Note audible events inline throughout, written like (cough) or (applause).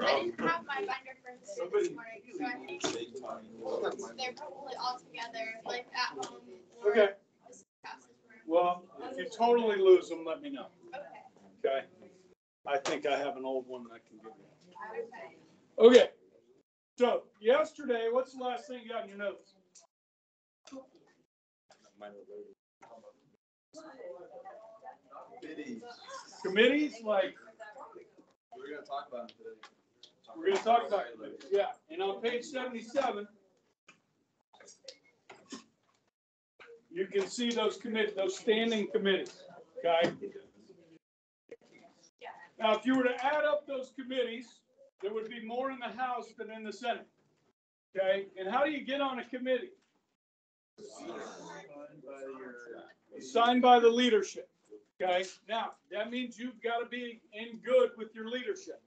I didn't have my binder for this this morning, so I think they're probably all together, like at home. or Okay, this passes room. well, if you totally lose them, let me know, Okay. okay? I think I have an old one that I can give you. Okay. Okay, so yesterday, what's the last thing you got in your notes? Committees, like, We're gonna talk about it today. We're gonna talk about it, yeah, and on page seventy-seven, you can see those commit, those standing committees, okay? Now, if you were to add up those committees, there would be more in the House than in the Senate, okay? And how do you get on a committee? Signed by the leadership, okay? Now, that means you've got to be in good with your leadership.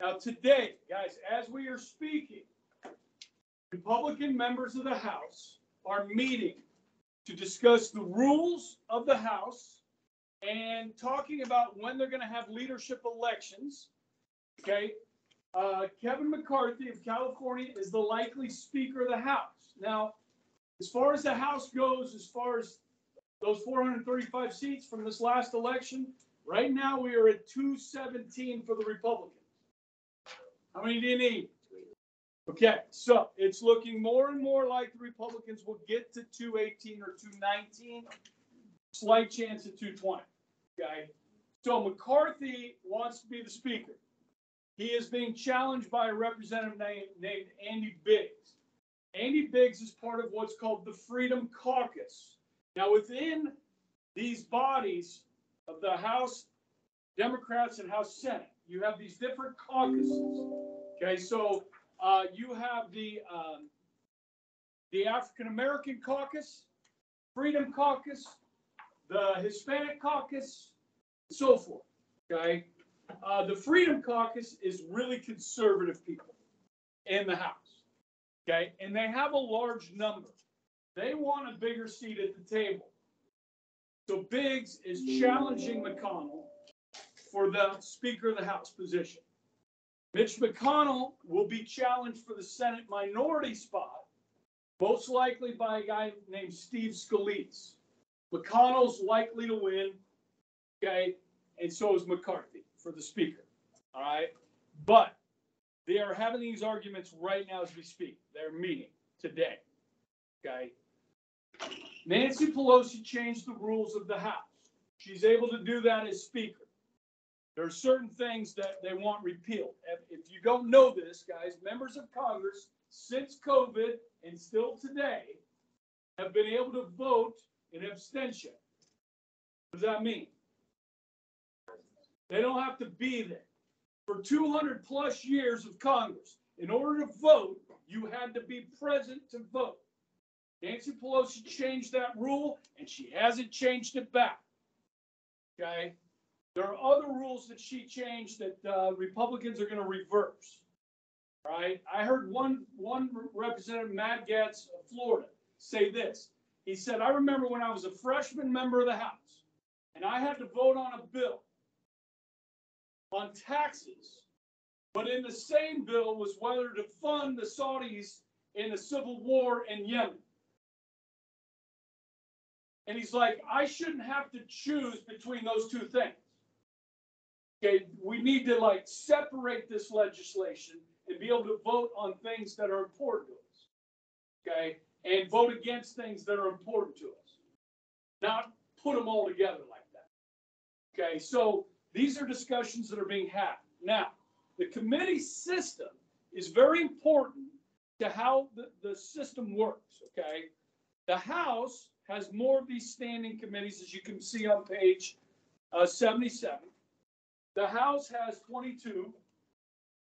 Now, today, guys, as we are speaking, Republican members of the House are meeting to discuss the rules of the House and talking about when they're going to have leadership elections. Okay? Uh, Kevin McCarthy of California is the likely Speaker of the House. Now, as far as the House goes, as far as those 435 seats from this last election, right now we are at 217 for the Republicans. How many do you need? Okay, so it's looking more and more like the Republicans will get to 218 or 219. Slight chance at 220. Okay, so McCarthy wants to be the speaker. He is being challenged by a representative named, named Andy Biggs. Andy Biggs is part of what's called the Freedom Caucus. Now, within these bodies of the House Democrats and House Senate, you have these different caucuses. Okay, so uh, you have the um, the African American Caucus, Freedom Caucus, the Hispanic Caucus, and so forth. Okay, uh, the Freedom Caucus is really conservative people in the House. Okay, and they have a large number. They want a bigger seat at the table. So Biggs is challenging McConnell for the Speaker of the House position. Mitch McConnell will be challenged for the Senate minority spot, most likely by a guy named Steve Scalise. McConnell's likely to win, okay, and so is McCarthy for the Speaker, all right? But they are having these arguments right now as we speak. They're meeting today, okay? Nancy Pelosi changed the rules of the House. She's able to do that as Speaker. There are certain things that they want repealed. If, you don't know this, guys, members of Congress, since COVID and still today, have been able to vote in abstention. What does that mean? They don't have to be there. For 200 plus years of Congress, in order to vote, you had to be present to vote. Nancy Pelosi changed that rule and she hasn't changed it back. Okay? There are other rules that she changed that uh, Republicans are going to reverse. All right? I heard one, one representative, Matt Gaetz of Florida, say this. He said, I remember when I was a freshman member of the House and I had to vote on a bill on taxes, but in the same bill was whether to fund the Saudis in the civil war in Yemen. And he's like, I shouldn't have to choose between those two things. Okay, we need to like separate this legislation and be able to vote on things that are important to us. Okay, and vote against things that are important to us. Not put them all together like that. Okay, so these are discussions that are being had. Now, the committee system is very important to how the, the system works, okay? The House has more of these standing committees, as you can see on page uh, 77. The House has 22.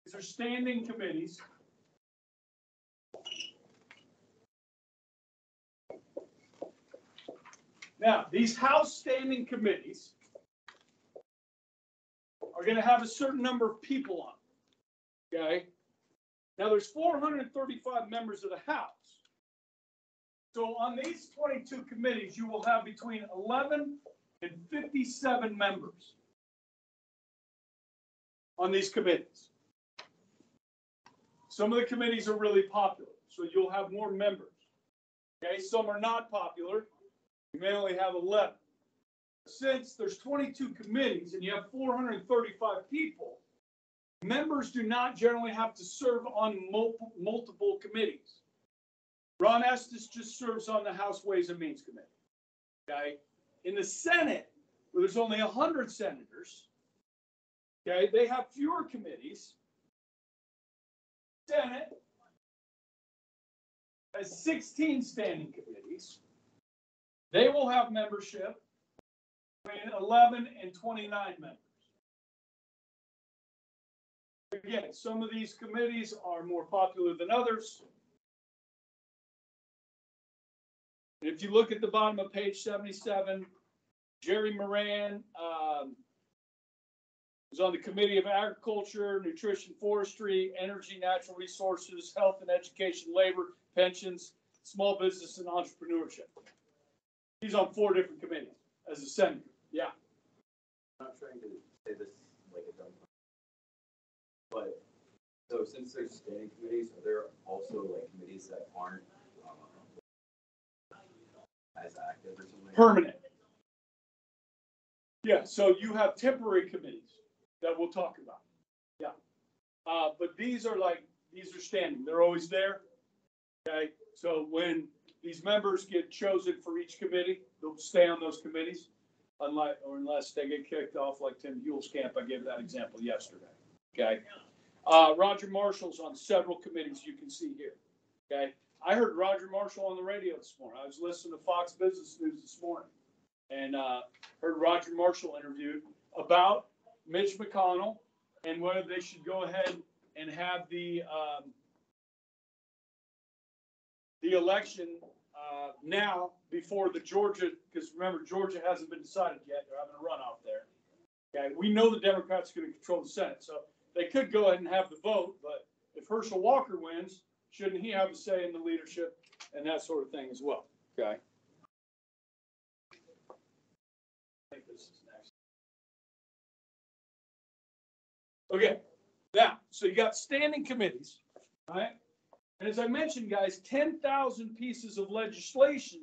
These are standing committees. Now, these House standing committees are gonna have a certain number of people on, it, okay? Now, there's four hundred and thirty-five members of the House. So on these twenty-two committees, you will have between eleven and fifty-seven members on these committees. some of the committees are really popular, so you'll have more members. Okay, some are not popular, you may only have eleven. Since there's twenty-two committees and you have four hundred and thirty-five people, members do not generally have to serve on multiple, committees. Ron Estes just serves on the House Ways and Means Committee. Okay, in the Senate, where there's only hundred senators, okay, they have fewer committees. Senate has sixteen standing committees. They will have membership between eleven and twenty-nine members. Again, some of these committees are more popular than others. If you look at the bottom of page seventy-seven, Jerry Moran, um, was on the Committee of Agriculture, Nutrition, Forestry, Energy, Natural Resources, Health and Education, Labor, Pensions, Small Business and Entrepreneurship. He's on four different committees as a senator, yeah. I'm not trying to say this like a dumb. But, so since there's standing committees, are there also like committees that aren't, um, as active or something? permanent. Yeah, so you have temporary committees that we'll talk about. Yeah. Uh, but these are like, these are standing, they're always there. Okay, so when these members get chosen for each committee, they'll stay on those committees. Unlike, or unless they get kicked off like Tim Camp, I gave that example yesterday. Okay? Uh, Roger Marshall's on several committees you can see here. Okay? I heard Roger Marshall on the radio this morning. I was listening to Fox Business News this morning. And, uh, heard Roger Marshall interviewed about Mitch McConnell and whether they should go ahead and have the, um, the election, uh, now before the Georgia, because remember, Georgia hasn't been decided yet. They're having a runoff there. Okay, we know the Democrats are gonna control the Senate, so they could go ahead and have the vote, but if Herschel Walker wins, shouldn't he have a say in the leadership and that sort of thing as well? Okay. Okay, now, so you got standing committees, right? And as I mentioned, guys, ten thousand pieces of legislation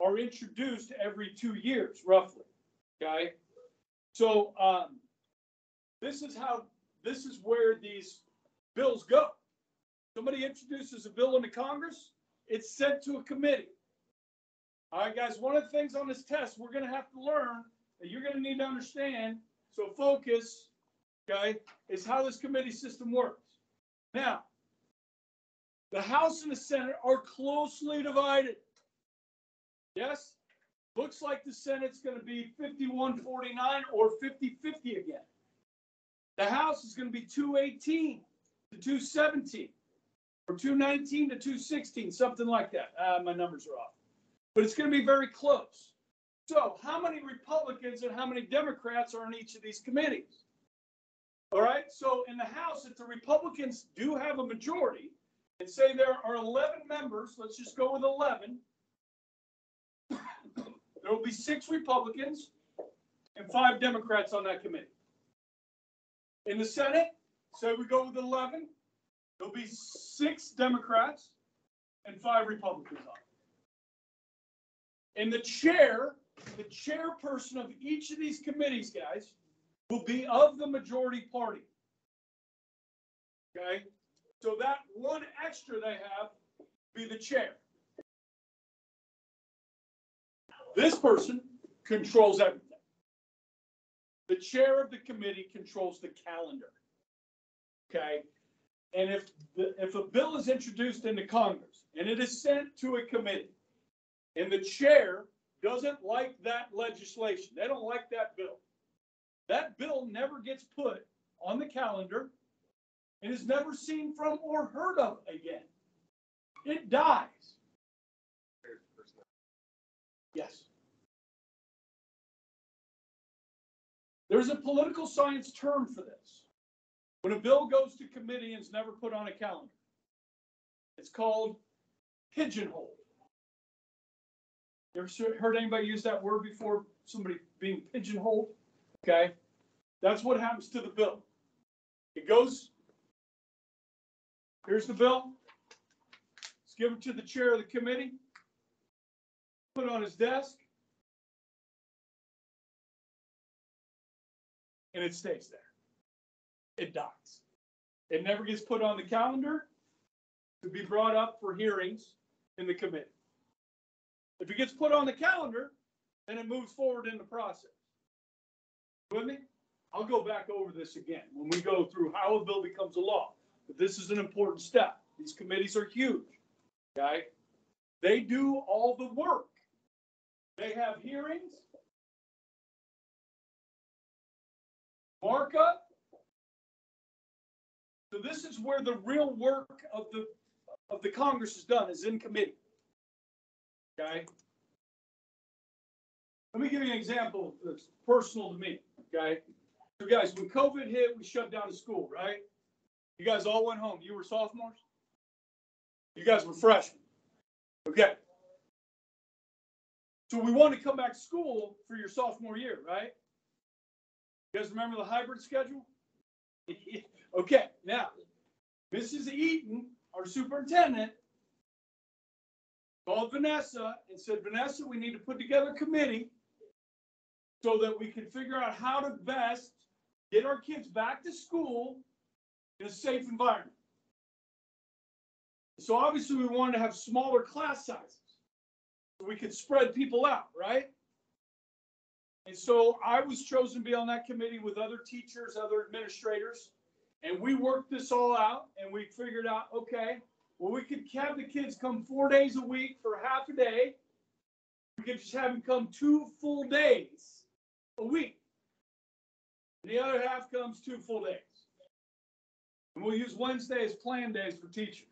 are introduced every two years, roughly, okay? So, um, this is how, this is where these bills go. Somebody introduces a bill into Congress, it's sent to a committee. All right, guys, one of the things on this test, we're gonna have to learn, that you're gonna need to understand, so focus, okay, is how this committee system works. Now, the House and the Senate are closely divided. Yes? Looks like the Senate's gonna be 51 49 or 50-50 again. The House is gonna be two eighteen to two seventeen, or two nineteen to two sixteen, something like that. Uh, my numbers are off. But it's gonna be very close. So how many Republicans and how many Democrats are on each of these committees? All right, so in the House, if the Republicans do have a majority, and say there are eleven members, let's just go with eleven. There will be six Republicans and five Democrats on that committee. In the Senate, say we go with eleven, there'll be six Democrats and five Republicans on. it. And the chair, the chairperson of each of these committees, guys, will be of the majority party. Okay? So that one extra they have be the chair. This person controls everything. The chair of the committee controls the calendar. Okay? And if, the if a bill is introduced into Congress and it is sent to a committee and the chair doesn't like that legislation, they don't like that bill, that bill never gets put on the calendar and is never seen from or heard of again. It dies. Yes. There's a political science term for this. When a bill goes to committee and is never put on a calendar, it's called pigeonhole. You ever heard anybody use that word before? Somebody being pigeonholed? Okay? That's what happens to the bill. It goes Here's the bill. Let's give it to the chair of the committee. Put it on his desk. And it stays there. It dies. It never gets put on the calendar to be brought up for hearings in the committee. If it gets put on the calendar, then it moves forward in the process. With me? I'll go back over this again when we go through how a bill becomes a law. But this is an important step. These committees are huge, okay? They do all the work. They have hearings. Markup. So this is where the real work of the, of the Congress is done, is in committee. Okay? Let me give you an example that's personal to me, okay? So guys, when COVID hit, we shut down the school, right? You guys all went home. You were sophomores? You guys were freshmen. Okay. So we wanted to come back to school for your sophomore year, right? You guys remember the hybrid schedule? (laughs) Okay, now, Mrs. Eaton, our superintendent, called Vanessa and said, Vanessa, we need to put together a committee so that we can figure out how to best get our kids back to school in a safe environment. So obviously, we wanted to have smaller class sizes. So we could spread people out, right? And so I was chosen to be on that committee with other teachers, other administrators. And we worked this all out and we figured out, okay, well, we could have the kids come four days a week for half a day. We could just have them come two full days a week. And the other half comes two full days. And we'll use Wednesday as plan days for teachers.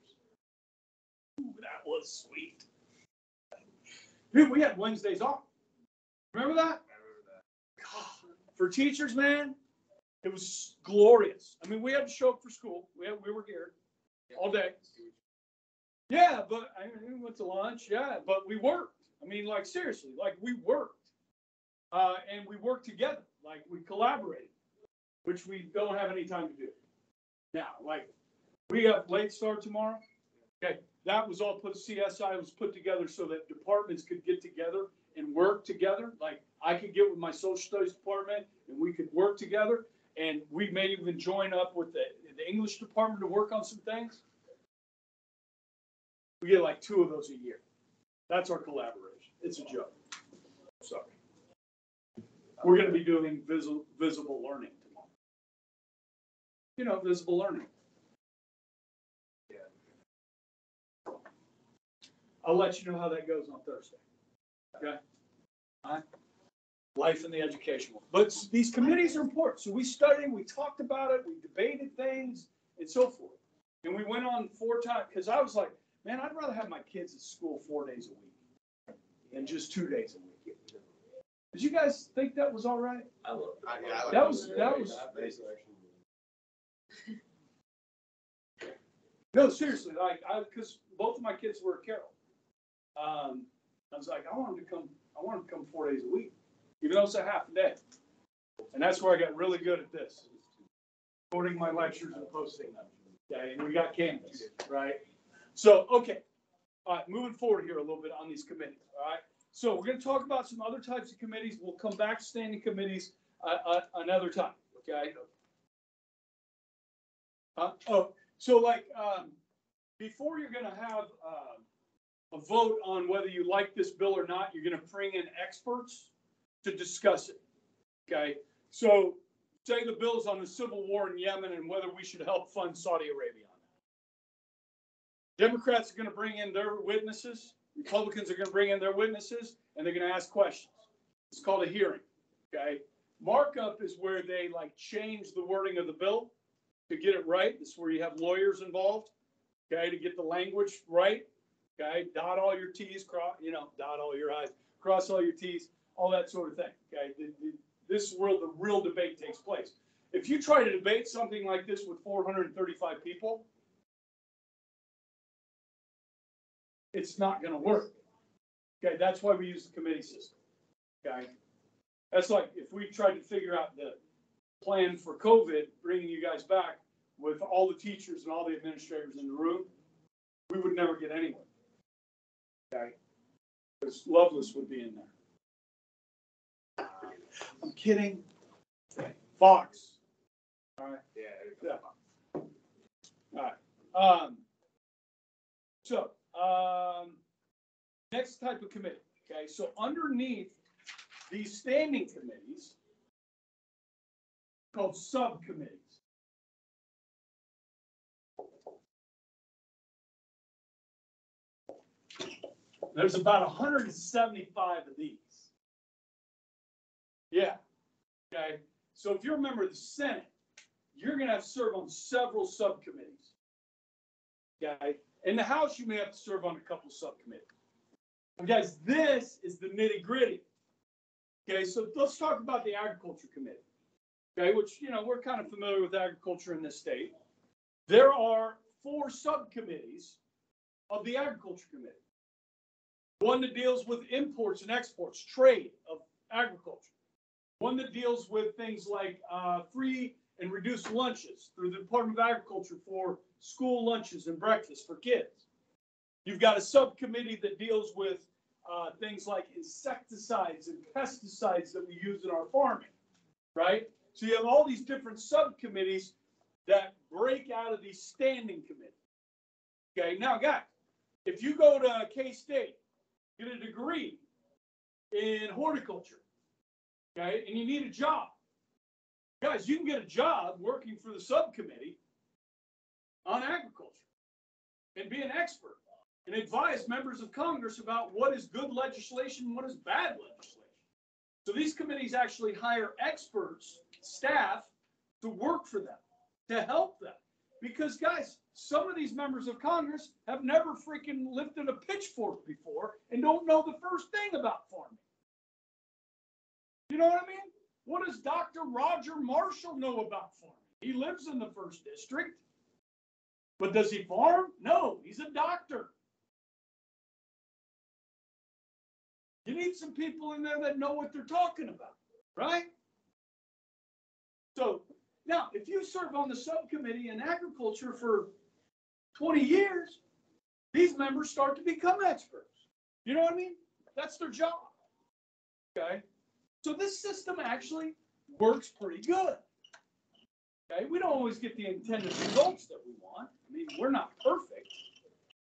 Ooh, that was sweet. Dude, we had Wednesdays off. Remember that? God, For teachers, man, it was glorious. I mean, we had to show up for school. We had, we were here all day. Yeah, but I mean, we went to lunch. Yeah, but we worked. I mean, like seriously, like we worked. Uh, and we worked together, like we collaborated, which we don't have any time to do. Now, like, we have late start tomorrow. Okay, that was all put, CSI was put together so that departments could get together and work together. Like, I could get with my social studies department and we could work together. And we may even join up with the, the English department to work on some things. We get like two of those a year. That's our collaboration. It's a joke. Sorry. We're gonna be doing visible, visible learning tomorrow. You know, visible learning. Yeah. I'll let you know how that goes on Thursday. Okay? All right? Life in the educational. But these committees are important. So we studied, we talked about it, we debated things and so forth. And we went on four times, because I was like, man, I'd rather have my kids at school four days a week than just two days a week. Did you guys think that was all right? I love I- yeah, I like That was- that was- (laughs) No, seriously, like, I, because both of my kids were at Carroll. Um, I was like, I want them to come, I want them to come four days a week, even though it's a half a day. And that's where I got really good at this. Recording my lectures and posting them. Okay, and we got Canvas, right? So, okay, all right, moving forward here a little bit on these committees, all right? So we're gonna talk about some other types of committees. We'll come back to standing committees, uh, uh, another time, okay? Uh, oh, so like, um, before you're gonna have, uh, a vote on whether you like this bill or not, you're gonna bring in experts to discuss it. Okay, so say the bill's on the civil war in Yemen and whether we should help fund Saudi Arabia. Democrats are gonna bring in their witnesses, Republicans are gonna bring in their witnesses, and they're gonna ask questions. It's called a hearing, okay? Markup is where they like change the wording of the bill to get it right. This is where you have lawyers involved, okay, to get the language right. Okay, dot all your Ts, cross, you know, dot all your Is, cross all your Ts, all that sort of thing. Okay, The- the- this is where the real debate takes place. If you try to debate something like this with four hundred and thirty-five people, it's not gonna work. Okay, that's why we use the committee system. Okay? That's like if we tried to figure out the plan for COVID, bringing you guys back, with all the teachers and all the administrators in the room, we would never get anywhere. Okay? Because Lovelace would be in there. I'm kidding. Fox. All right. Yeah. Yeah. Um, so, um, next type of committee, okay, so underneath these standing committees called subcommittees. There's about hundred and seventy-five of these. Yeah, okay, so if you're a member of the Senate, you're gonna have to serve on several subcommittees. Okay, in the House, you may have to serve on a couple subcommittees. Guys, this is the nitty gritty. Okay, so let's talk about the Agriculture Committee. Okay, which, you know, we're kind of familiar with agriculture in this state. There are four subcommittees of the Agriculture Committee. One that deals with imports and exports, trade of agriculture. One that deals with things like uh, free and reduced lunches through the Department of Agriculture for school lunches and breakfast for kids. You've got a subcommittee that deals with uh, things like insecticides and pesticides that we use in our farming, right? So you have all these different subcommittees that break out of these standing committees. Okay, now guys, if you go to K-State, get a degree in horticulture, okay, and you need a job, guys, you can get a job working for the subcommittee on agriculture and be an expert and advise members of Congress about what is good legislation what is bad legislation. So these committees actually hire experts, staff, to work for them, to help them. Because guys, some of these members of Congress have never freaking lifted a pitchfork before and don't know the first thing about farming. You know what I mean? What does Dr. Roger Marshall know about farming? He lives in the first district. But does he farm? No, he's a doctor. You need some people in there that know what they're talking about, right? So now, if you serve on the subcommittee in agriculture for 20 years, these members start to become experts. You know what I mean? That's their job. Okay. So this system actually works pretty good. Okay. We don't always get the intended results that we want. I mean, we're not perfect.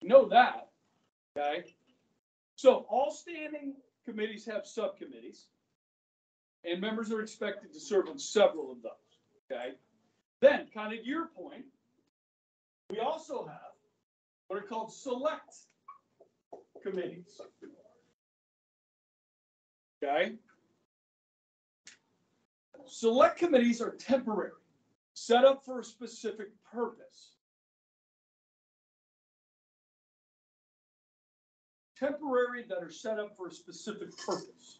We know that. Okay. So all standing committees have subcommittees, and members are expected to serve on several of those. Okay. Then, kind of your point, we also have what are called select committees. Okay. Select committees are temporary, set up for a specific purpose. Temporary that are set up for a specific purpose.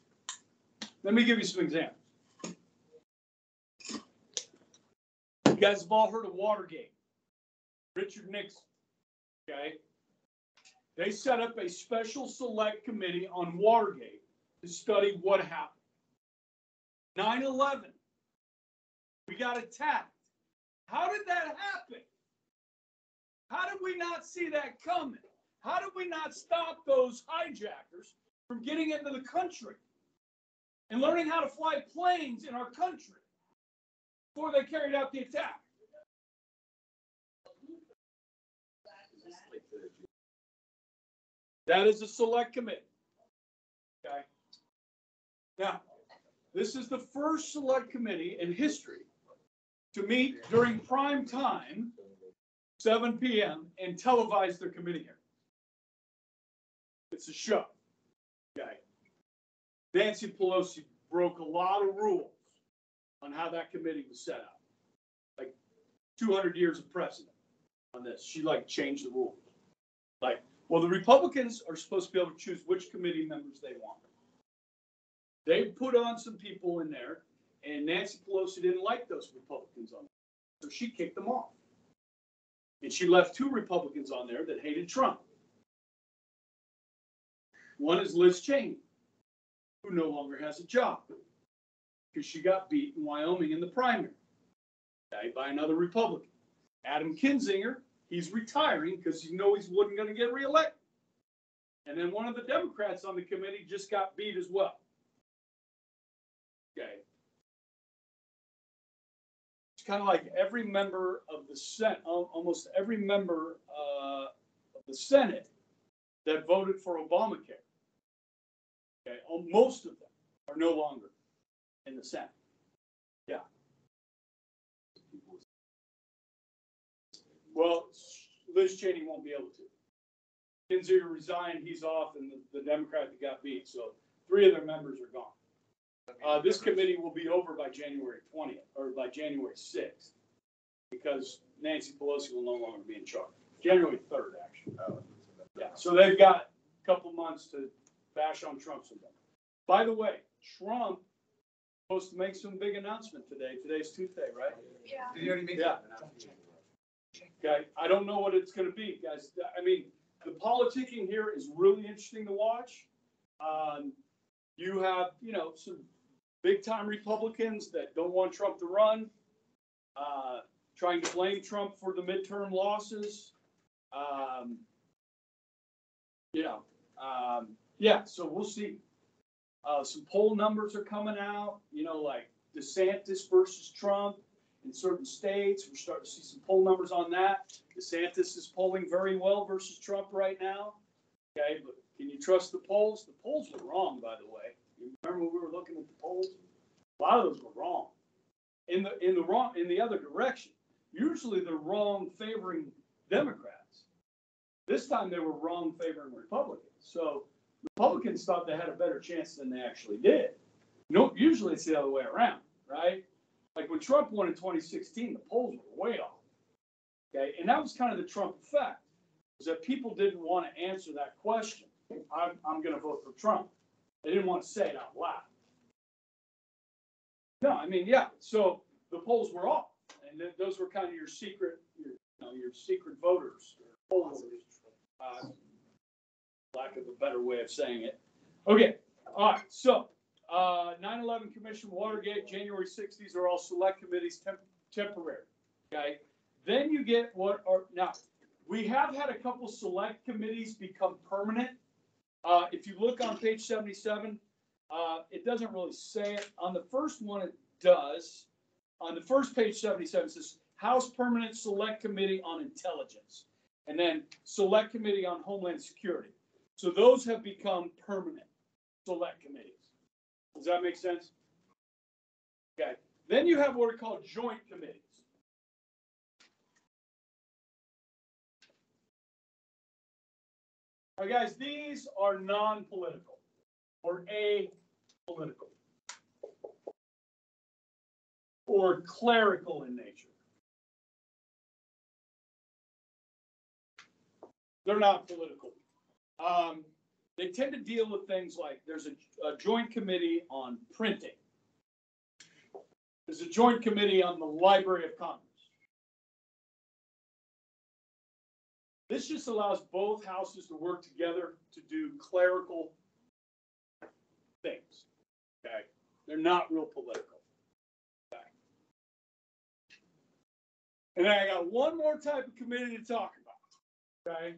Let me give you some examples. You guys have all heard of Watergate. Richard Nixon, okay? They set up a special select committee on Watergate to study what happened. 9/11, we got attacked. How did that happen? How did we not see that coming? How did we not stop those hijackers from getting into the country and learning how to fly planes in our country before they carried out the attack? That is a select committee. Okay. Now, this is the first select committee in history to meet during prime time, seven PM, and televise their committee hearing. It's a show. Okay. Nancy Pelosi broke a lot of rules on how that committee was set up. Like two hundred years of precedent on this. She like changed the rules. Like, well, the Republicans are supposed to be able to choose which committee members they want. They put on some people in there, and Nancy Pelosi didn't like those Republicans on there, so she kicked them off. And she left two Republicans on there that hated Trump. One is Liz Cheney, who no longer has a job because she got beat in Wyoming in the primary by another Republican. Adam Kinzinger, he's retiring because you know he wasn't gonna get reelected. And then one of the Democrats on the committee just got beat as well. Okay. Kind of like every member of the Senate, almost every member, uh, of the Senate that voted for Obamacare. Okay, most of them are no longer in the Senate. Yeah. Well, Liz Cheney won't be able to. Kinzinger resigned, he's off, and the, the Democrat that got beat, so three of their members are gone. Uh, this committee will be over by January twentieth, or by January sixth, because Nancy Pelosi will no longer be in charge. January third, actually. Yeah, so they've got a couple months to bash on Trump some more. By the way, Trump supposed to make some big announcement today. Today's Tuesday, right? Yeah. Did you already make Yeah. that? Okay, I don't know what it's gonna be, guys. I mean, the politicking here is really interesting to watch. Um, you have, you know, some big-time Republicans that don't want Trump to run, uh, trying to blame Trump for the midterm losses. Um, you know, um, yeah, so we'll see. Uh, some poll numbers are coming out, you know, like DeSantis versus Trump in certain states. We're starting to see some poll numbers on that. DeSantis is polling very well versus Trump right now. Okay, but can you trust the polls? The polls were wrong, by the way. You remember when we were looking at the polls? A lot of those were wrong. In the, in the wrong, in the other direction. Usually they're wrong favoring Democrats. This time they were wrong favoring Republicans. So Republicans thought they had a better chance than they actually did. No, usually it's the other way around, right? Like when Trump won in 2016, the polls were way off. Okay, and that was kind of the Trump effect, was that people didn't want to answer that question. I'm, I'm going to vote for Trump. They didn't want to say it out loud. No, I mean, yeah. So the polls were off, and th- those were kind of your secret, your, you know, your secret voters, your poll voters. Uh, lack of a better way of saying it. Okay, all right. So uh, 9/11 Commission, Watergate, January 6th, these are all select committees, temp- temporary, okay? Then you get what are, now, we have had a couple select committees become permanent. Uh, if you look on page 77, uh, it doesn't really say it. On the first one, it does. On the first page 77, it says House Permanent Select Committee on Intelligence. And then Select Committee on Homeland Security. So those have become permanent select committees. Does that make sense? Okay, then you have what are called joint committees. Now, guys, these are non-political or apolitical or clerical in nature. They're not political. Um, they tend to deal with things like there's a, a joint committee on printing. There's a joint committee on the Library of Congress. This just allows both houses to work together to do clerical things. Okay, they're not real political. Okay. And then I got one more type of committee to talk about. Okay.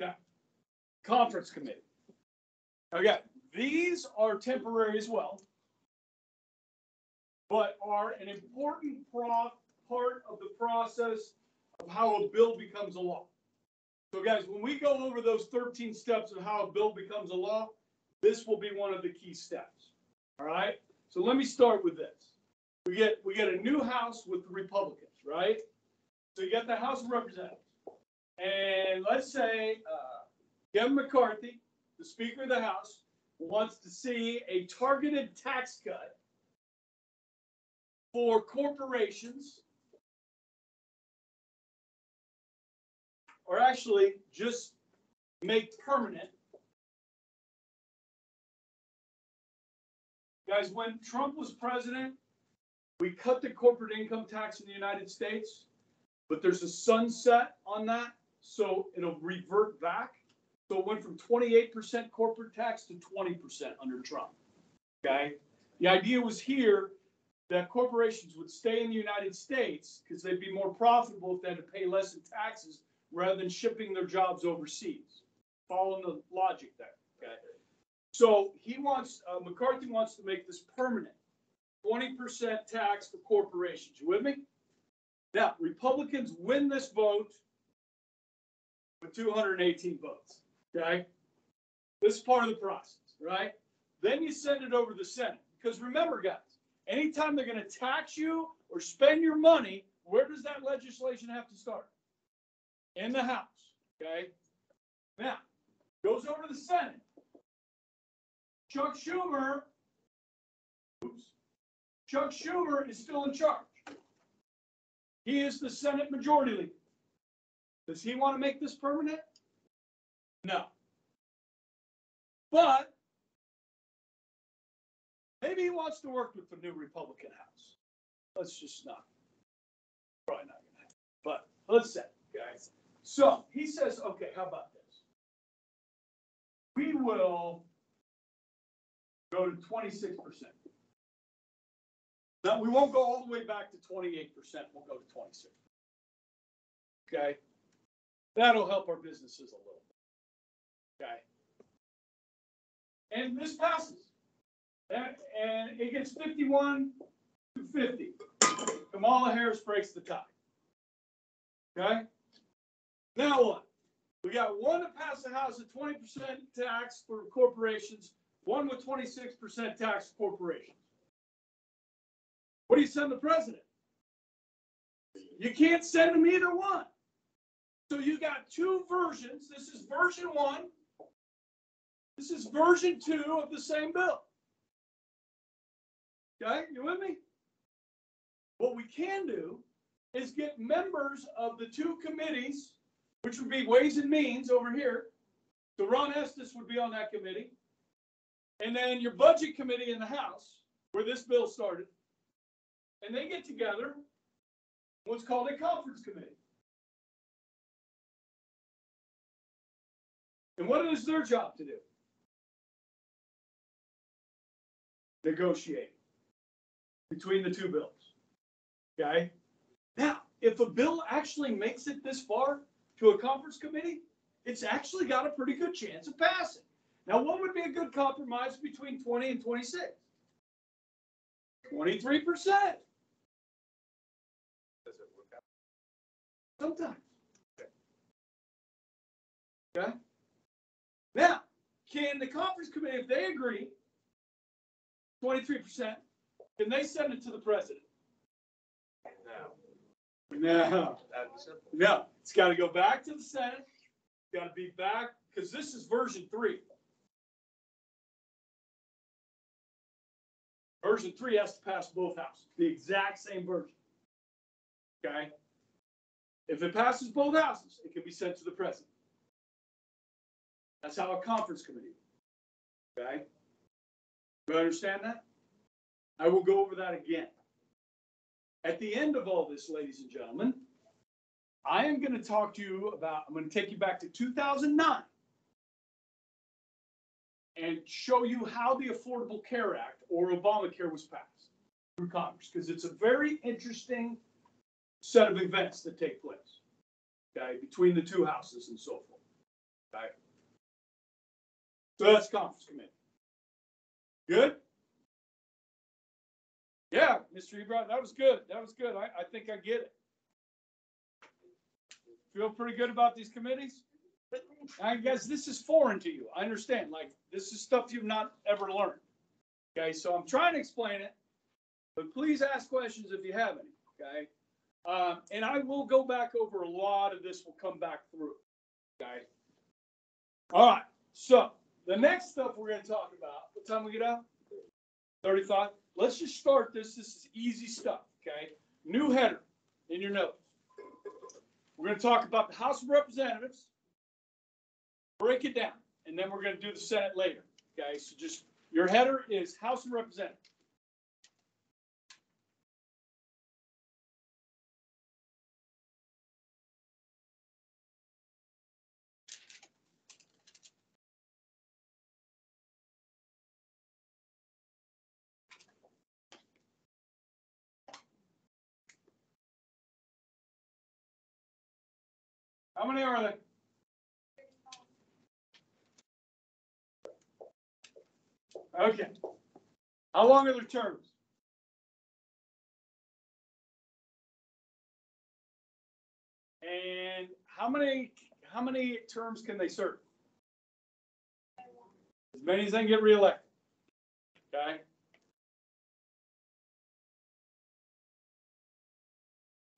Okay. Conference committee. Okay, these are temporary as well, but are an important pro- part of the process of how a bill becomes a law. So guys, when we go over those thirteen steps of how a bill becomes a law, this will be one of the key steps. All right? So let me start with this. We get, we get a new house with the Republicans, right? So you got the House of Representatives. And let's say, uh, Kevin McCarthy, the Speaker of the House, wants to see a targeted tax cut for corporations. Or actually, just make permanent. Guys, when Trump was president, we cut the corporate income tax in the United States, but there's a sunset on that, so it'll revert back. So it went from twenty-eight percent corporate tax to twenty percent under Trump. Okay? The idea was here that corporations would stay in the United States because they'd be more profitable if they had to pay less in taxes rather than shipping their jobs overseas. Following the logic there, okay? So he wants, uh, McCarthy wants to make this permanent. Twenty percent tax for corporations. You with me? Now, Republicans win this vote with two hundred and eighteen votes, okay? This is part of the process, right? Then you send it over to the Senate, because remember, guys, anytime they're gonna tax you or spend your money, where does that legislation have to start? In the House, okay? Now, goes over to the Senate. Chuck Schumer, oops, Chuck Schumer is still in charge. He is the Senate Majority Leader. Does he want to make this permanent? No. But maybe he wants to work with the new Republican House. Let's just not. Probably not gonna happen, but let's say, guys. So he says, okay, how about this? We will go to twenty-six percent. Now, we won't go all the way back to twenty-eight percent, we'll go to 26%. Okay? That'll help our businesses a little Okay? And this passes. And, and it gets fifty-one to fifty. Kamala Harris breaks the tie. Okay? Now what? We got one that passed the House at twenty percent tax for corporations, one with twenty-six percent tax for corporations. What do you send the president? You can't send him either one. So you got two versions. This is version one. This is version two of the same bill. Okay, you with me? What we can do is get members of the two committees, which would be Ways and Means over here. So Ron Estes would be on that committee. And then your budget committee in the House, where this bill started. And they get together, what's called a conference committee. And what is their job to do? Negotiate between the two bills. Okay? Now, if a bill actually makes it this far to a conference committee, it's actually got a pretty good chance of passing. Now, what would be a good compromise between twenty and twenty-six? Twenty-three percent. Does it work out? Sometimes. Okay? Now, can the conference committee, if they agree, twenty-three percent, can they send it to the president? No, No, no, it's gotta go back to the Senate, gotta be back, because this is version three. Version three has to pass both houses, the exact same version. Okay? If it passes both houses, it can be sent to the president. That's how a conference committee. Okay? Do you understand that? I will go over that again. At the end of all this, ladies and gentlemen, I am going to talk to you about, I'm going to take you back to 2009 and show you how the Affordable Care Act or Obamacare was passed through Congress, because it's a very interesting set of events that take place, okay, between the two houses and so forth, okay? So that's conference committee. Good? Yeah, Mr. Ebright, that was good. That was good. I, I think I get it. Feel pretty good about these committees? I guess this is foreign to you. I understand, like, this is stuff you've not ever learned. Okay, so I'm trying to explain it, but please ask questions if you have any, okay? Um, and I will go back over a lot of this will come back through, okay? All right, so the next stuff we're gonna talk about, what time we get out? Thirty-five? Let's just start this. This is easy stuff, okay? New header in your notes. We're gonna talk about the House of Representatives. Break it down, and then we're gonna do the Senate later, okay? So just, your header is House of Representatives. Many are they? Okay. How long are their terms? And how many, how many terms can they serve? As many as they can get reelected. Okay?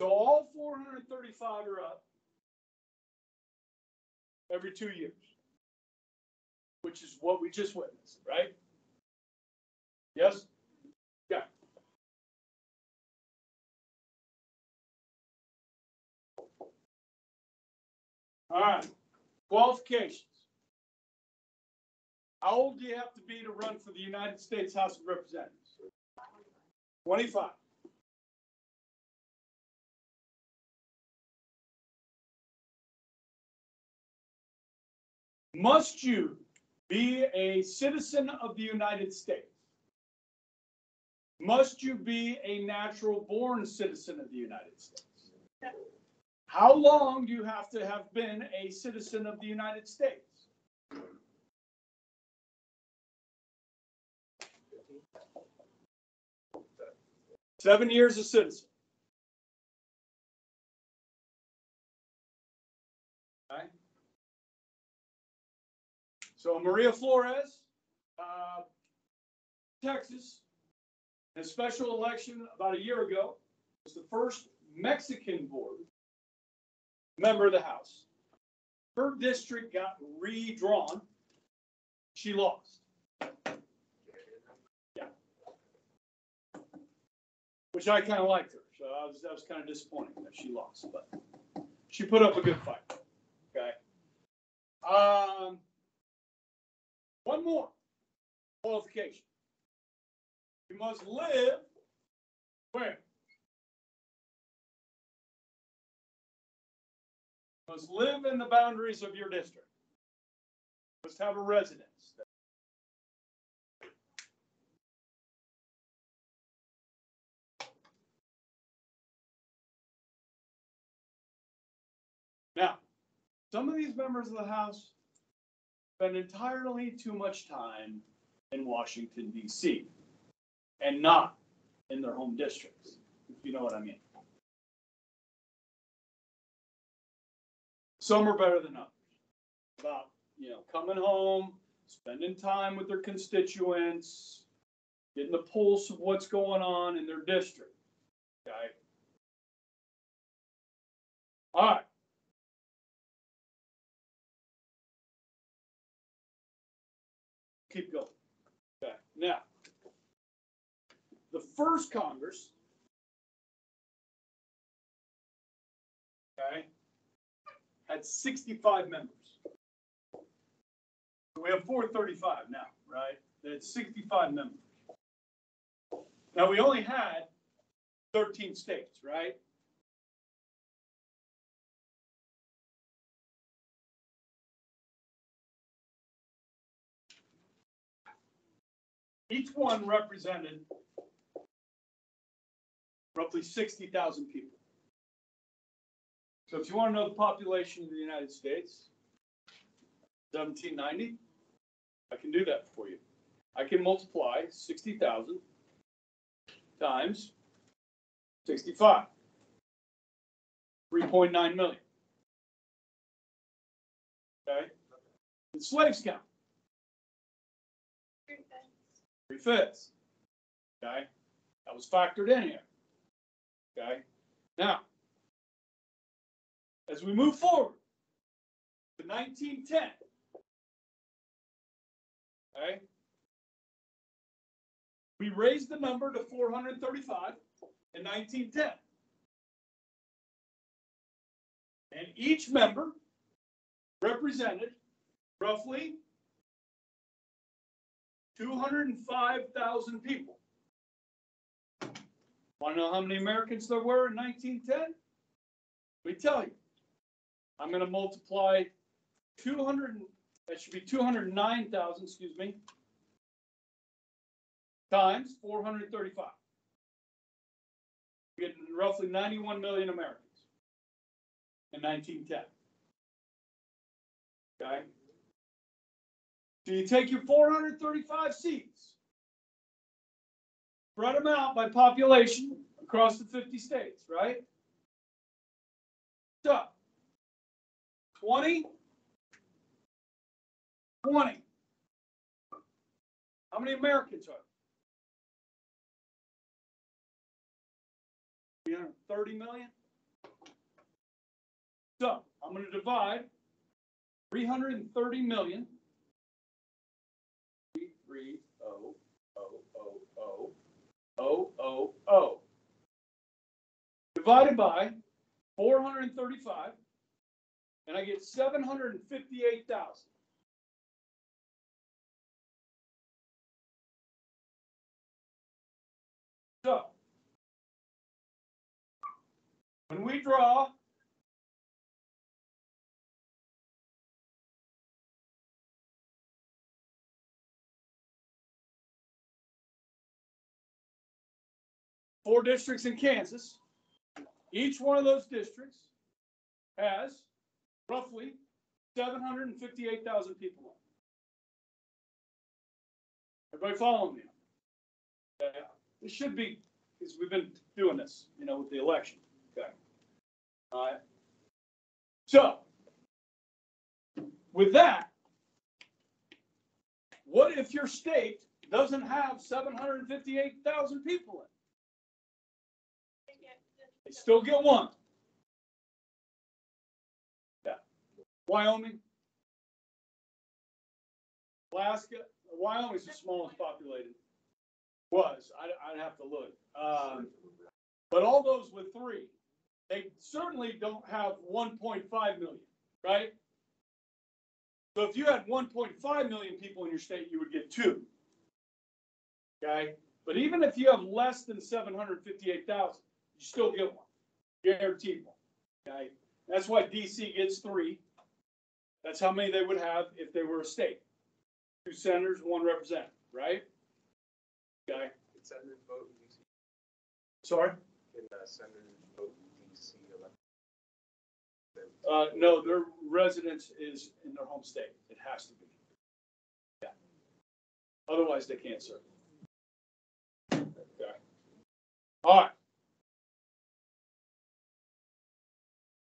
So all four hundred and thirty-five are up every two years, which is what we just witnessed, right? Yes? Yeah. All right, qualifications. How old do you have to be to run for the United States House of Representatives? Twenty-five. Must you be a citizen of the United States? Must you be a natural born citizen of the United States? How long do you have to have been a citizen of the United States? Seven years a citizen. So Maria Flores, uh, Texas, in a special election about a year ago, was the first Mexican board member of the House. Her district got redrawn. She lost. Yeah. Which I kind of liked her, so I was, that was kind of disappointing that she lost, but she put up a good fight. Okay. Um, one more qualification. You must live where? Must live in the boundaries of your district. You Must have a residence. Now, some of these members of the House spend entirely too much time in Washington DC and not in their home districts, if you know what I mean. Some are better than others. About, you know, coming home, spending time with their constituents, getting the pulse of what's going on in their district. Okay? All right. Keep going. Okay, now. The first Congress. Okay, had sixty-five members. We have four thirty-five now, right? Had sixty-five members. Now, we only had thirteen states, right? Each one represented roughly sixty thousand people. So if you want to know the population of the United States, seventeen ninety, I can do that for you. I can multiply sixty thousand times sixty-five. Three point nine million. Okay? The slaves count, three fifths. Okay? That was factored in here. Okay? Now, as we move forward to nineteen ten. Okay? We raised the number to four hundred and thirty-five in nineteen ten. And each member represented roughly two hundred and five thousand people. Want to know how many Americans there were in nineteen ten? Let me tell you. I'm gonna multiply two hundred, that should be two hundred and nine thousand, excuse me, times four hundred and thirty-five. Getting roughly ninety-one million Americans in nineteen ten. Okay? So you take your four hundred thirty-five seats, spread them out by population across the fifty states, right? So, 20, 20. How many Americans are? there? Three hundred thirty million? So, I'm divide three hundred and thirty million. Three, three, oh, oh, oh, oh, oh, oh, oh. Divided by four hundred and thirty-five, and I get seven hundred and fifty-eight thousand. So. When we draw. Four districts in Kansas. Each one of those districts has roughly seven hundred and fifty-eight thousand people. Everybody following me? Yeah, it should be, because we've been doing this, you know, with the election, okay? All right. So, with that, what if your state doesn't have seven hundred and fifty-eight thousand people in? it? They still get one. Yeah. Wyoming. Alaska, Wyoming's the smallest populated. Was, I, I'd have to look. Um, but all those with three, they certainly don't have one point five million, right? So if you had one point five million people in your state, you would get two. Okay, but even if you have less than seven hundred fifty-eight thousand, you still get one, guaranteed one. Okay, that's why DC gets three. That's how many they would have if they were a state. Two senators, one representative, right? Okay, Can senators vote in DC? sorry? Can uh, senators vote in DC election? Uh, no, their residence is in their home state. It has to be. Yeah. Otherwise, they can't serve. Okay. All right.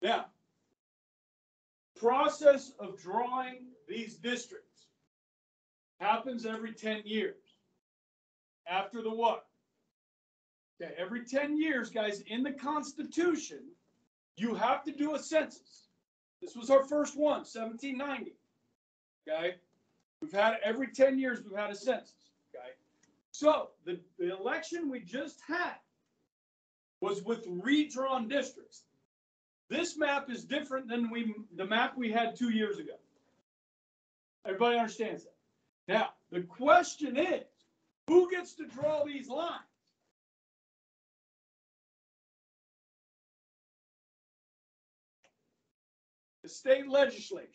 Now, process of drawing these districts happens every ten years. After the what? Okay, every ten years, guys, in the Constitution, you have to do a census. This was our first one, 1790. Okay? We've had, every 10 years, we've had a census. Okay? So the, the election we just had was with redrawn districts. This map is different than we, the map we had two years ago. Everybody understands that? Now, the question is, who gets to draw these lines? the state legislatures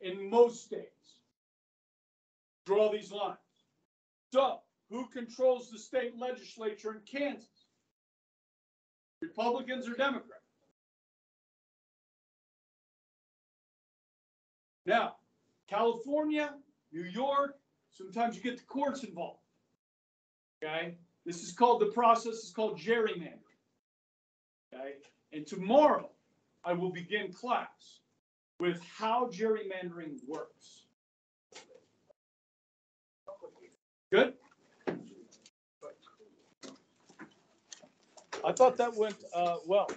in most states draw these lines. So, who controls the state legislature in Kansas? Republicans or Democrats? Now, California, New York, sometimes you get the courts involved. Okay, this is called, the process is called gerrymandering. Okay, and tomorrow I will begin class with how gerrymandering works. Good? I thought that went, uh, well.